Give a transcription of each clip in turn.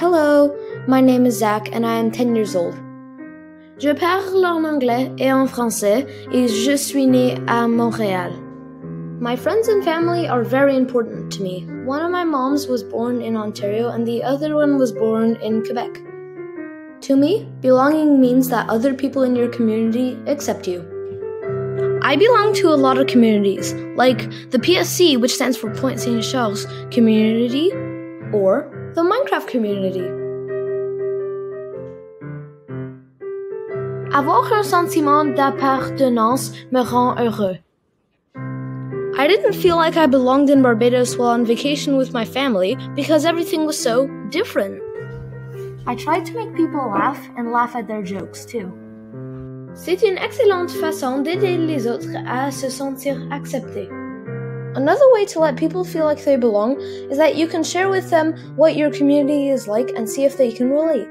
Hello, my name is Zach and I am 10 years old. Je parle en anglais et en français et je suis né à Montréal. My friends and family are very important to me. One of my moms was born in Ontario and the other one was born in Quebec. To me, belonging means that other people in your community accept you. I belong to a lot of communities, like the PSC, which stands for Point Saint Charles Community, or the Minecraft community. Avoir un sentiment d'appartenance me rend heureux. I didn't feel like I belonged in Barbados while on vacation with my family because everything was so different. I tried to make people laugh and laugh at their jokes too. C'est une excellente façon d'aider les autres à se sentir acceptés. Another way to let people feel like they belong is that you can share with them what your community is like and see if they can relate.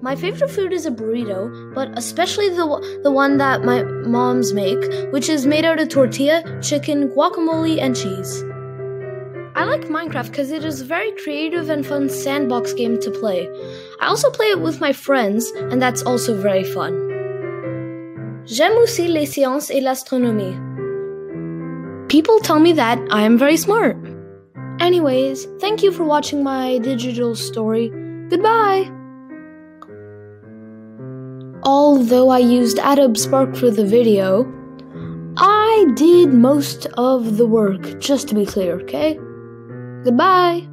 My favorite food is a burrito, but especially the the one that my moms make, which is made out of tortilla, chicken, guacamole, and cheese. I like Minecraft because it is a very creative and fun sandbox game to play. I also play it with my friends, and that's also very fun. J'aime aussi les sciences et l'astronomie. People tell me that I am very smart. Anyways, thank you for watching my digital story. Goodbye! Although I used Adobe Spark for the video, I did most of the work, just to be clear, okay? Goodbye!